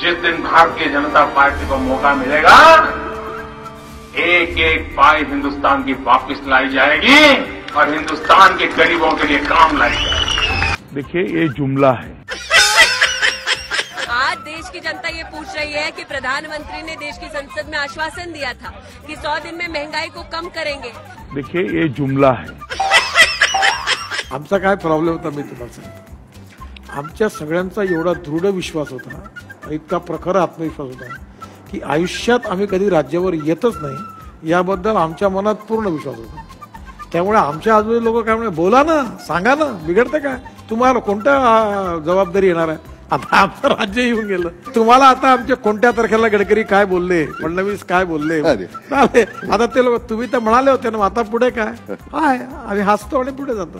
जिस दिन भारतीय जनता पार्टी को मौका मिलेगा एक एक पाई हिंदुस्तान की वापस लाई जाएगी और हिंदुस्तान के गरीबों के लिए काम लाई जाएगी। देखिए ये जुमला है। आज देश की जनता ये पूछ रही है कि प्रधानमंत्री ने देश की संसद में आश्वासन दिया था कि 100 दिन में महँगाई को कम करेंगे। देखिए ये जुमला है। आमचा काय प्रॉब्लेम होता मी तुम्हाला सांगतो आमच्या सगळ्यांचा एवढा दृढ विश्वास होता इतका प्रखर आत्मविश्वास होता की आयुष्यात आम्ही कधी राज्यावर येतच नाही याबद्दल आमच्या मनात पूर्ण विश्वास होता. त्यामुळे आमच्या आजूबाजू लोक काय म्हणे बोला ना सांगा ना बिघडतं काय? तुम्हाला कोणत्या जबाबदारी येणार आहे? आता आमचं राज्य येऊन गेलं. तुम्हाला आता आमच्या कोणत्या तारखेला गडकरी काय बोलले फडणवीस काय बोलले. आता ते लोक तुम्ही तर म्हणाले होते ना आता पुढे काय? हाय आम्ही हसतो आणि पुढे जातो.